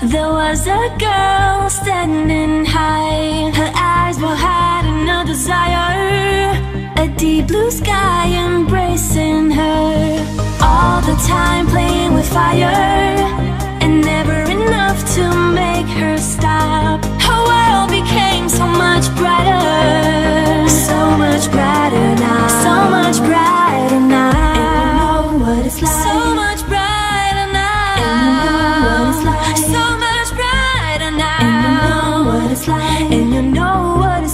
There was a girl standing high. Her eyes were hiding no desire. A deep blue sky embracing her. All the time playing with fire. And never enough to make her stop. Her world became so much brighter. So much brighter now. So much brighter now. And you know what it's like. and you know what